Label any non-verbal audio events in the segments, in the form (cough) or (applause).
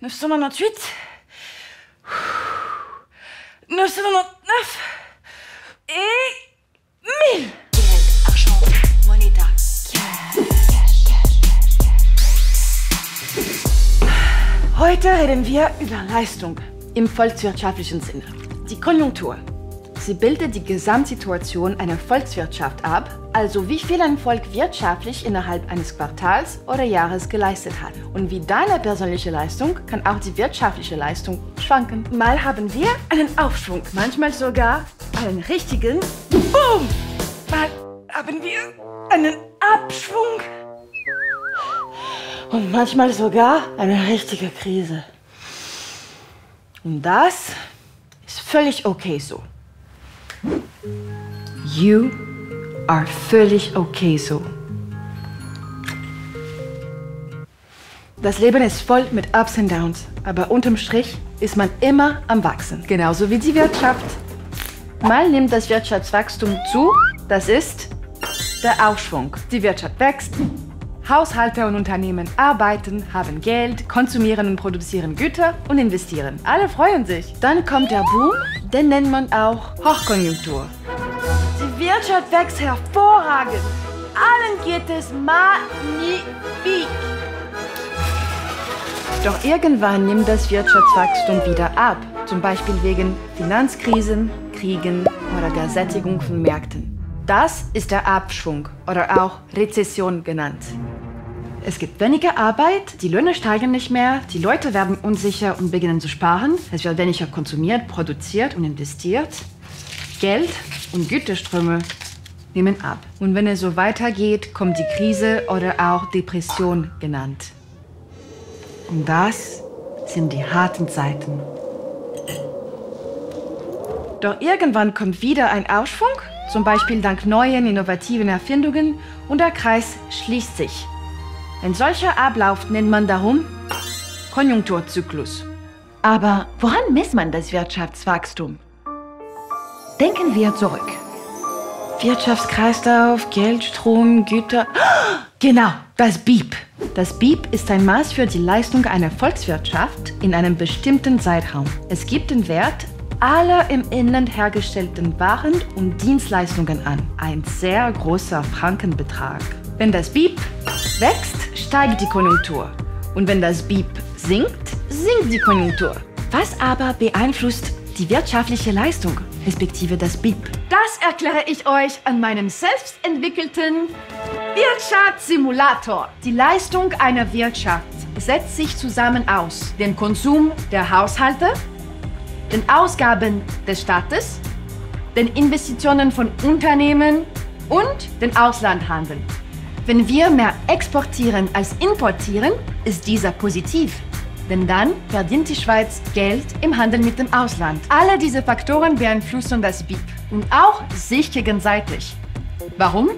998, 999 et 1000. Geld, argent, moneda, Heute reden wir über Leistung im volkswirtschaftlichen Sinne. Die Konjunktur. Sie bildet die Gesamtsituation einer Volkswirtschaft ab, also wie viel ein Volk wirtschaftlich innerhalb eines Quartals oder Jahres geleistet hat. Und wie deine persönliche Leistung kann auch die wirtschaftliche Leistung schwanken. Mal haben wir einen Aufschwung, manchmal sogar einen richtigen Boom. Mal haben wir einen Abschwung und manchmal sogar eine richtige Krise. Und das ist völlig okay so. You are völlig okay so. Das Leben ist voll mit Ups und Downs, aber unterm Strich ist man immer am Wachsen, genauso wie die Wirtschaft. Mal nimmt das Wirtschaftswachstum zu, das ist der Aufschwung. Die Wirtschaft wächst, Haushalte und Unternehmen arbeiten, haben Geld, konsumieren und produzieren Güter und investieren. Alle freuen sich. Dann kommt der Boom, den nennt man auch Hochkonjunktur. Die Wirtschaft wächst hervorragend. Allen geht es magnifik. Doch irgendwann nimmt das Wirtschaftswachstum wieder ab, zum Beispiel wegen Finanzkrisen, Kriegen oder der Sättigung von Märkten. Das ist der Abschwung oder auch Rezession genannt. Es gibt weniger Arbeit, die Löhne steigen nicht mehr, die Leute werden unsicher und beginnen zu sparen, es wird weniger konsumiert, produziert und investiert. Geld und Güterströme nehmen ab. Und wenn es so weitergeht, kommt die Krise oder auch Depression genannt. Und das sind die harten Zeiten. Doch irgendwann kommt wieder ein Aufschwung, zum Beispiel dank neuen innovativen Erfindungen, und der Kreis schließt sich. Ein solcher Ablauf nennt man darum Konjunkturzyklus. Aber woran misst man das Wirtschaftswachstum? Denken wir zurück. Wirtschaftskreislauf, Geld, Strom, Güter. (gasps) Genau, das BIP. Das BIP ist ein Maß für die Leistung einer Volkswirtschaft in einem bestimmten Zeitraum. Es gibt den Wert aller im Inland hergestellten Waren und Dienstleistungen an. Ein sehr großer Frankenbetrag. Wenn das BIP wächst, steigt die Konjunktur. Und wenn das BIP sinkt, sinkt die Konjunktur. Was aber beeinflusst die wirtschaftliche Leistung, respektive das BIP? Das erkläre ich euch an meinem selbst entwickelten Wirtschaftssimulator. Die Leistung einer Wirtschaft setzt sich zusammen aus dem Konsum der Haushalte, den Ausgaben des Staates, den Investitionen von Unternehmen und den Auslandhandel. Wenn wir mehr exportieren als importieren, ist dieser positiv. Denn dann verdient die Schweiz Geld im Handel mit dem Ausland. Alle diese Faktoren beeinflussen das BIP und auch sich gegenseitig. Warum?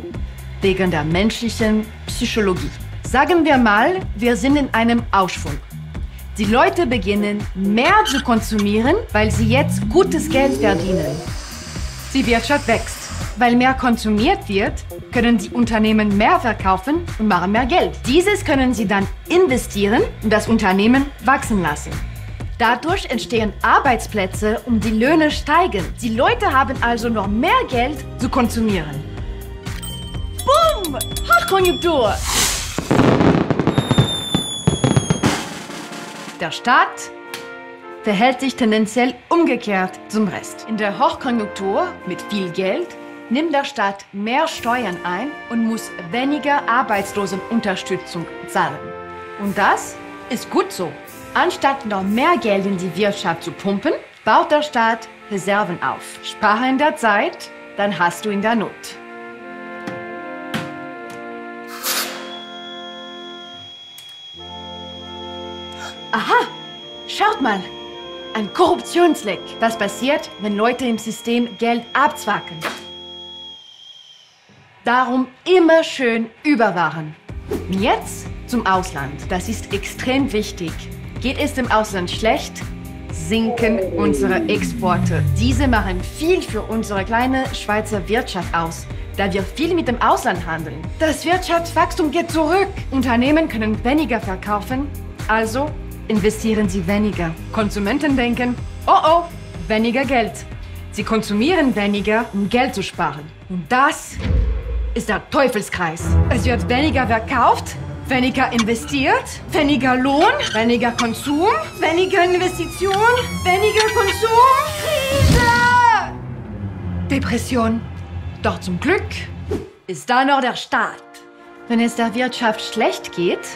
Wegen der menschlichen Psychologie. Sagen wir mal, wir sind in einem Aufschwung. Die Leute beginnen mehr zu konsumieren, weil sie jetzt gutes Geld verdienen. Die Wirtschaft wächst. Weil mehr konsumiert wird, können die Unternehmen mehr verkaufen und machen mehr Geld. Dieses können sie dann investieren und das Unternehmen wachsen lassen. Dadurch entstehen Arbeitsplätze und die Löhne steigen. Die Leute haben also noch mehr Geld zu konsumieren. Boom! Hochkonjunktur! Der Staat verhält sich tendenziell umgekehrt zum Rest. In der Hochkonjunktur mit viel Geld nimmt der Staat mehr Steuern ein und muss weniger Arbeitslosenunterstützung zahlen. Und das ist gut so. Anstatt noch mehr Geld in die Wirtschaft zu pumpen, baut der Staat Reserven auf. Spare in der Zeit, dann hast du in der Not. Aha, schaut mal. Ein Korruptionsleck. Das passiert, wenn Leute im System Geld abzwacken. Darum immer schön überwachen. Jetzt zum Ausland. Das ist extrem wichtig. Geht es dem Ausland schlecht, sinken unsere Exporte. Diese machen viel für unsere kleine Schweizer Wirtschaft aus, da wir viel mit dem Ausland handeln. Das Wirtschaftswachstum geht zurück. Unternehmen können weniger verkaufen, also investieren sie weniger. Konsumenten denken, oh oh, weniger Geld. Sie konsumieren weniger, um Geld zu sparen. Und das ist der Teufelskreis. Es wird weniger verkauft, weniger investiert, weniger Lohn, weniger Konsum, weniger Investition, weniger Konsum. Krise! Depression. Doch zum Glück ist da noch der Staat. Wenn es der Wirtschaft schlecht geht,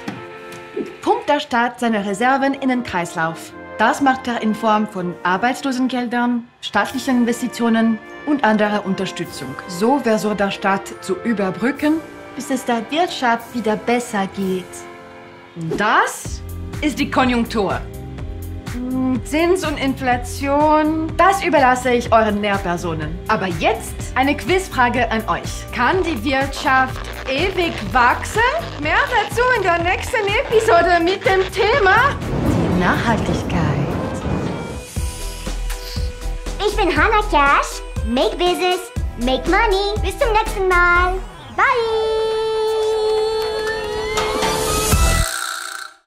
pumpt der Staat seine Reserven in den Kreislauf. Das macht er in Form von Arbeitslosengeldern, staatlichen Investitionen und anderer Unterstützung. So versucht der Staat zu überbrücken, bis es der Wirtschaft wieder besser geht. Und das ist die Konjunktur. Hm, Zins und Inflation, das überlasse ich euren Lehrpersonen. Aber jetzt eine Quizfrage an euch. Kann die Wirtschaft ewig wachsen? Mehr dazu in der nächsten Episode mit dem Thema die Nachhaltigkeit. Ich bin Hannah Cash. Make Business, make Money. Bis zum nächsten Mal. Bye.